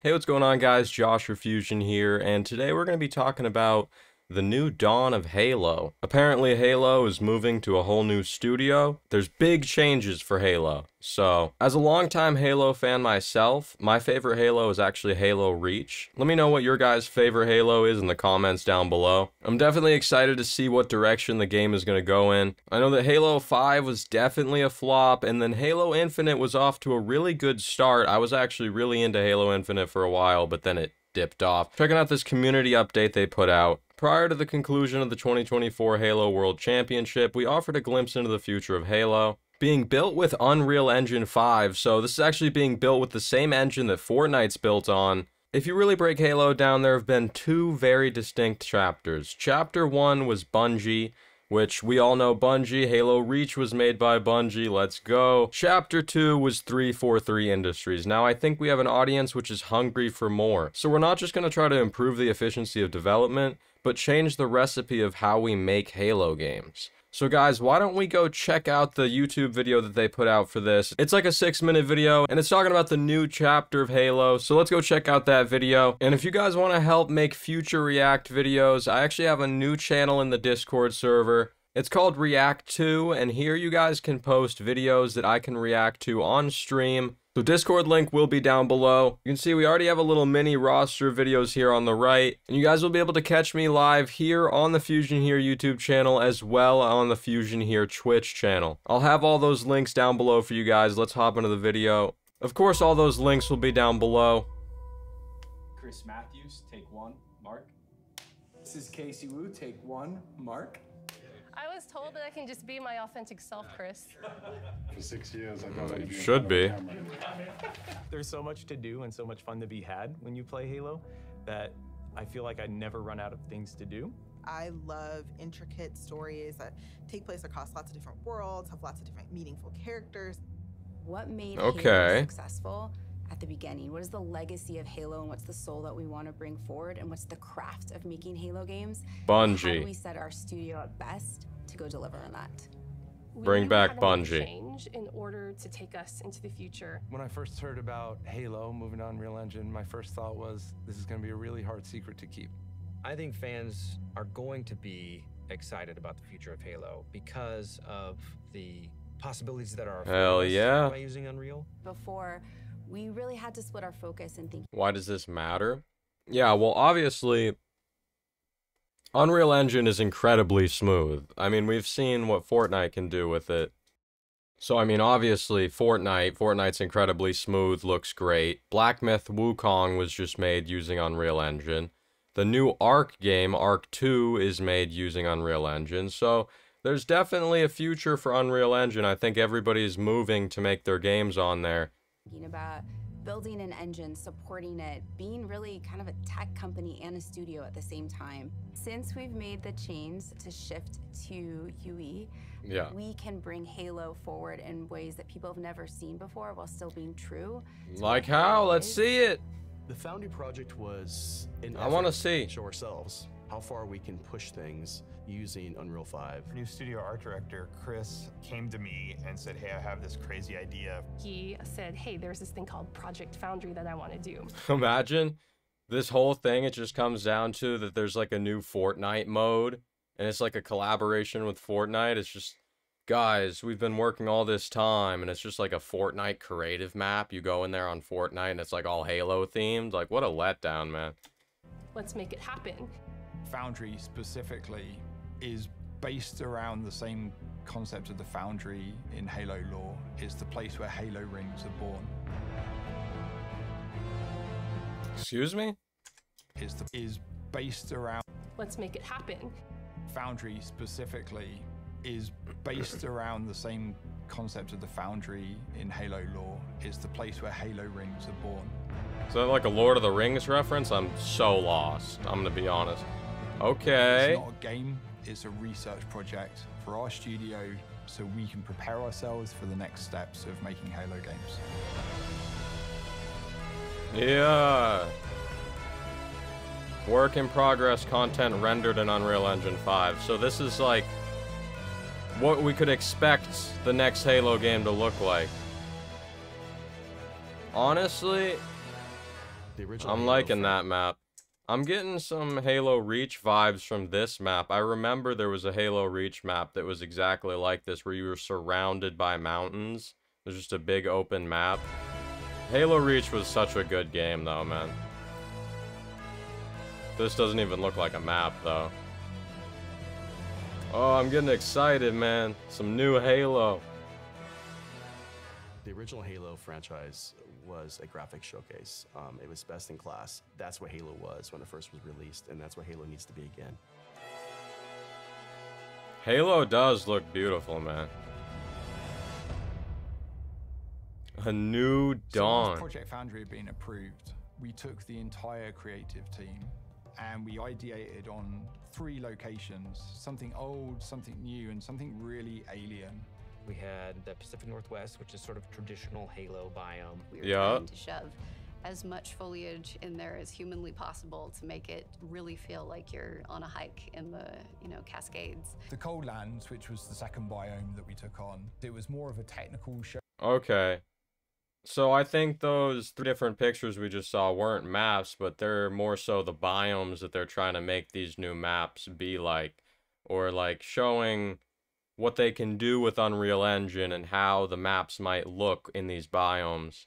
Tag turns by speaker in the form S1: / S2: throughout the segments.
S1: Hey, what's going on guys? Josh Refusion here, and today we're going to be talking about the new dawn of Halo. Apparently Halo is moving to a whole new studio. There's big changes for Halo. So, as a longtime Halo fan myself, my favorite Halo is actually Halo Reach. Let me know what your guys' favorite Halo is in the comments down below. I'm definitely excited to see what direction the game is going to go in. I know that Halo 5 was definitely a flop, and then Halo Infinite was off to a really good start. I was actually really into Halo Infinite for a while, but then it dipped off. Checking out this community update they put out. Prior to the conclusion of the 2024 Halo World Championship, we offered a glimpse into the future of Halo. Being built with Unreal Engine 5, so this is actually being built with the same engine that Fortnite's built on. If you really break Halo down, there have been two very distinct chapters. Chapter 1 was Bungie, which we all know Bungie. Halo Reach was made by Bungie. Let's go. Chapter 2 was 343 Industries. Now, I think we have an audience which is hungry for more. So we're not just going to try to improve the efficiency of development, but change the recipe of how we make Halo games. So guys, why don't we go check out the YouTube video that they put out for this. It's like a six minute video and it's talking about the new chapter of Halo. So let's go check out that video. And if you guys want to help make future React videos, I actually have a new channel in the Discord server. It's called React 2 and here you guys can post videos that I can react to on stream so Discord link will be down below. You can see we already have a little mini roster videos here on the right. And you guys will be able to catch me live here on the FuzionHere YouTube channel as well on the FuzionHere Twitch channel. I'll have all those links down below for you guys. Let's hop into the video. Of course, all those links will be down below.
S2: Chris Matthews, take one. Mark. This is Casey Wu, take one. Mark.
S3: I was told that I can just be my authentic self, Chris.
S4: For six years, I thought I'd
S1: Should be.
S5: There's so much to do and so much fun to be had when you play Halo that I feel like I never run out of things to do.
S6: I love intricate stories that take place across lots of different worlds, have lots of different meaningful characters.
S7: What made
S1: Okay.
S7: Halo successful at the beginning? What is the legacy of Halo and what's the soul that we want to bring forward? And what's the craft of making Halo games? Bungie. How do we
S1: Bungie.
S7: set our studio at best to go deliver on that?
S3: We
S1: Bring
S3: knew
S1: back
S3: how to make
S1: Bungie.
S3: Change in order to take us into the future.
S8: When I first heard about Halo moving on Unreal Engine, my first thought was this is going to be a really hard secret to keep.
S9: I think fans are going to be excited about the future of Halo because of the possibilities that are
S1: Hell
S9: afforded
S1: yeah.
S9: by using Unreal.
S7: Before, we really had to split our focus and think
S1: Why does this matter? Yeah, well, obviously, Unreal Engine is incredibly smooth. I mean, we've seen what Fortnite can do with it. So, I mean, obviously, Fortnite, Fortnite's incredibly smooth, looks great. Black Myth Wukong was just made using Unreal Engine. The new Ark game, Ark 2, is made using Unreal Engine. So, there's definitely a future for Unreal Engine. I think everybody's moving to make their games on there.
S7: Thinking about building an engine, supporting it, being really kind of a tech company and a studio at the same time. Since we've made the change to shift to UE,
S1: Yeah.
S7: we can bring Halo forward in ways that people have never seen before while still being true.
S1: Like
S7: Halo
S1: how? Let's see it.
S10: The Foundry project was an
S1: I wanna see.
S10: show ourselves how far we can push things using Unreal 5.
S11: Our new studio art director, Chris, came to me and said, Hey, I have this crazy idea.
S3: He said, Hey, there's this thing called Project Foundry that I want to do.
S1: Imagine this whole thing, it just comes down to that there's like a new Fortnite mode, and it's like a collaboration with Fortnite. It's just, guys, we've been working all this time, and it's just like a Fortnite creative map. You go in there on Fortnite, and it's like all Halo themed. Like, what a letdown, man.
S3: Let's make it happen.
S11: Foundry specifically is based around the same concept of the Foundry in Halo lore, It's the place where Halo rings are born.
S1: Excuse me?
S11: Is the is based around
S3: Let's make it happen.
S11: Foundry specifically is based around the same concept of the Foundry in Halo lore, It's the place where Halo rings are born.
S1: Is that like a Lord of the Rings reference? I'm so lost. I'm gonna be honest.
S11: It's not a game, it's a research project for our studio so we can prepare ourselves for the next steps of making Halo games.
S1: Yeah. Work in progress content rendered in Unreal Engine 5. So this is like what we could expect the next Halo game to look like. Honestly, I'm liking that map. I'm getting some Halo Reach vibes from this map. I remember there was a Halo Reach map that was exactly like this, where you were surrounded by mountains. It was just a big open map. Halo Reach was such a good game, though, man. This doesn't even look like a map, though. Oh, I'm getting excited, man. Some new Halo.
S10: The original Halo franchise was a graphics showcase. Um, it was best in class. That's what Halo was when it first was released, and that's what Halo needs to be again.
S1: Halo does look beautiful, man. A new dawn.
S11: once Project Foundry had been approved, we took the entire creative team and we ideated on three locations something old, something new, and something really alien.
S9: We had the Pacific Northwest, which is sort of traditional Halo biome.
S12: We were
S1: Yeah.
S12: trying to shove as much foliage in there as humanly possible to make it really feel like you're on a hike in the, you know, Cascades.
S11: The Cold Lands, which was the second biome that we took on, it was more of a technical show.
S1: Okay. So I think those three different pictures we just saw weren't maps, but they're more so the biomes that they're trying to make these new maps be like, or like showing what they can do with Unreal Engine and how the maps might look in these biomes.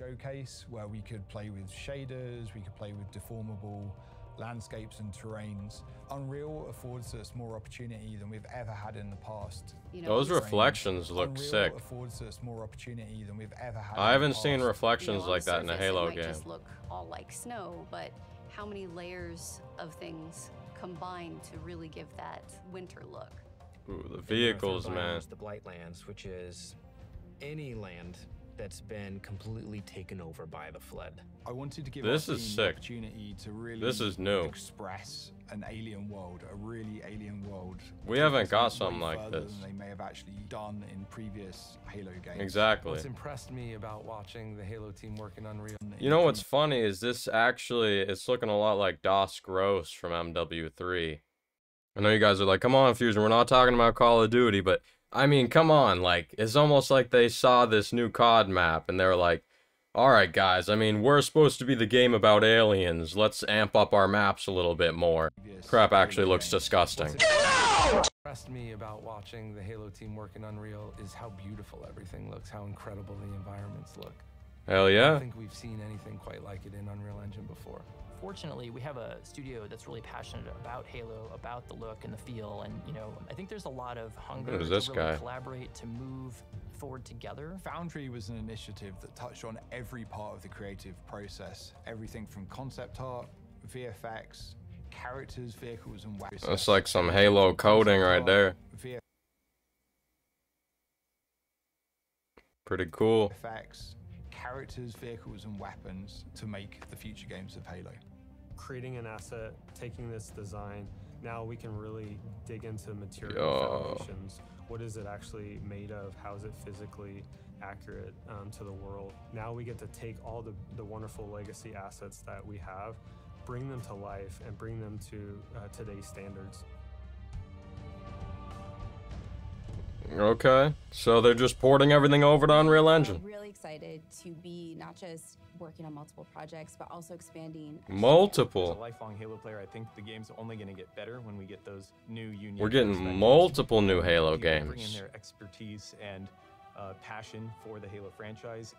S11: showcase where we could play with shaders, we could play with deformable landscapes and terrains. Unreal affords us more opportunity than we've ever had in the past.
S12: You know,
S1: Those reflections look
S11: Unreal
S1: sick.
S11: affords us more opportunity than we've ever had.
S1: I haven't
S11: the
S1: seen
S11: past.
S1: reflections
S12: you know,
S1: like that in a Halo
S12: it might
S1: game.
S12: just look all like snow, but how many layers of things combine to really give that winter look?
S1: Ooh, the
S9: The
S1: vehicles, man.
S9: The Blightlands, which is any land that's been completely taken over by the flood.
S11: I wanted to give
S1: This is sick.
S11: opportunity to really
S1: This is new.
S11: express an alien world, a really alien world.
S1: We haven't got
S11: way
S1: something like this.
S11: They may have actually done in previous Halo games.
S1: Exactly.
S8: What's impressed me about watching the Halo team work in Unreal
S1: You know what's funny is this actually it's looking a lot like DOS Gross from MW3. I know you guys are like, come on, Fuzion, we're not talking about Call of Duty, but I mean, come on, like it's almost like they saw this new COD map and they were like, all right, guys, I mean, we're supposed to be the game about aliens. Let's amp up our maps a little bit more. Crap actually looks disgusting.
S8: Impressed me about watching the Halo team work in Unreal is how beautiful everything looks, how incredible the environments look.
S1: Hell
S8: I
S1: yeah.
S8: don't think we've seen anything quite like it in Unreal Engine before.
S13: Fortunately, we have a studio that's really passionate about Halo, about the look and the feel, and you know, I think there's a lot of hunger
S1: Who's
S13: to
S1: this
S13: really
S1: guy?
S13: collaborate to move forward together.
S11: Foundry was an initiative that touched on every part of the creative process. Everything from concept art, VFX, characters, vehicles, and weapons.
S1: That's like some Halo coding right there. Pretty cool.
S11: VFX, characters, vehicles, and weapons to make the future games of Halo.
S14: Creating an asset, taking this design, now we can really dig into material
S1: Yo.
S14: foundations. What is it actually made of? How is it physically accurate um, to the world? Now we get to take all the, the wonderful legacy assets that we have, bring them to life, and bring them to uh, today's standards.
S1: Okay. So they're just porting everything over to Unreal Engine.
S7: We're really excited to be not just working on multiple projects, but also expanding. Multiple.
S5: As a lifelong Halo player, I think the game's only going to get better when we get those new unique.
S1: We're getting multiple new Halo
S5: People Bring in their expertise and uh, passion for the Halo franchise.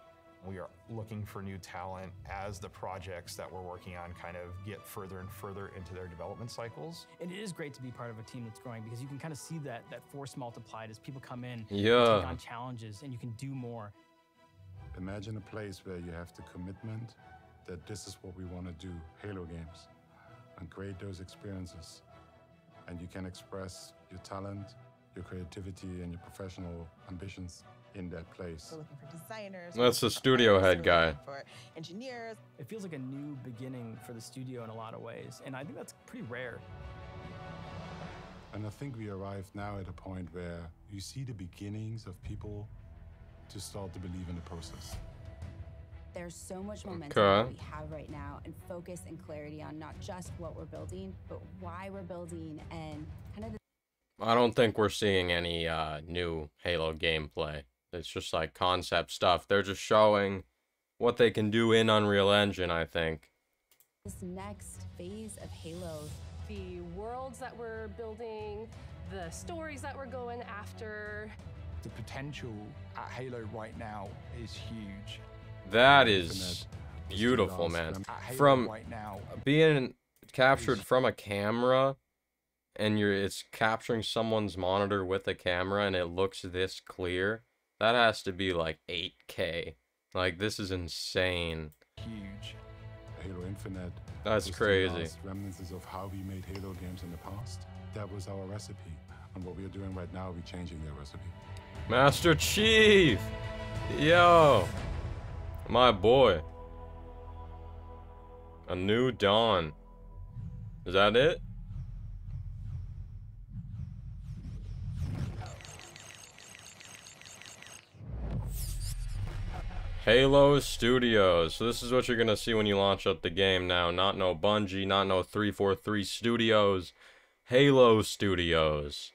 S15: We are looking for new talent as the projects that we're working on kind of get further and further into their development cycles.
S13: And it is great to be part of a team that's growing because you can kind of see that that force multiplied as people come in, and
S1: Yeah.
S13: take on challenges, and you can do more.
S4: Imagine a place where you have the commitment that this is what we want to do Halo games and create those experiences. And you can express your talent, your creativity, and your professional ambitions in that place.
S6: We're looking for designers.
S1: That's the studio head guy.
S6: For engineers.
S13: It feels like a new beginning for the studio in a lot of ways, and I think that's pretty rare.
S4: And I think we arrived now at a point where you see the beginnings of people to start to believe in the process.
S7: There's so much momentum
S1: Okay.
S7: that we have right now, and focus and clarity on not just what we're building, but why we're building and kind of the
S1: I don't think we're seeing any uh, new Halo gameplay. It's just like concept stuff. They're just showing what they can do in Unreal Engine, I think.
S7: This next phase of Halo.
S3: The worlds that we're building, the stories that we're going after.
S11: The potential at Halo right now is huge.
S1: That is beautiful, man. Um, from being captured from a camera and you're it's capturing someone's monitor with a camera and it looks this clear. That has to be like 8K. Like this is insane.
S11: Huge.
S4: Halo Infinite.
S1: That's crazy.
S4: The last remnants of how we made Halo games in the past. That was our recipe. And what we are doing right now, we're changing that recipe.
S1: Master Chief! Yo! My boy. A new dawn. Is that it? Halo Studios. So this is what you're going to see when you launch up the game now. Not no Bungie, not no 343 Studios. Halo Studios.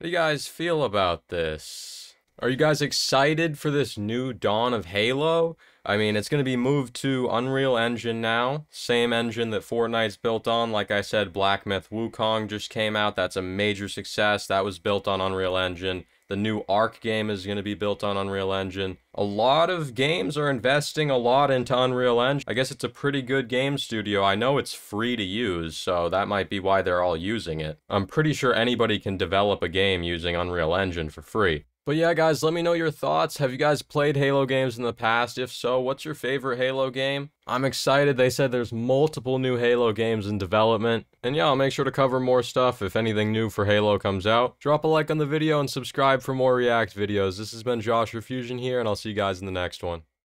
S1: What do you guys feel about this? Are you guys excited for this new dawn of Halo? I mean, it's going to be moved to Unreal Engine now. Same engine that Fortnite's built on. Like I said, Black Myth Wukong just came out. That's a major success. That was built on Unreal Engine. The new Ark game is going to be built on Unreal Engine. A lot of games are investing a lot into Unreal Engine. I guess it's a pretty good game studio. I know it's free to use, so that might be why they're all using it. I'm pretty sure anybody can develop a game using Unreal Engine for free. But yeah, guys, let me know your thoughts. Have you guys played Halo games in the past? If so, what's your favorite Halo game? I'm excited. They said there's multiple new Halo games in development. And yeah, I'll make sure to cover more stuff if anything new for Halo comes out. Drop a like on the video and subscribe for more React videos. This has been Josh Refusion here, and I'll see you guys in the next one.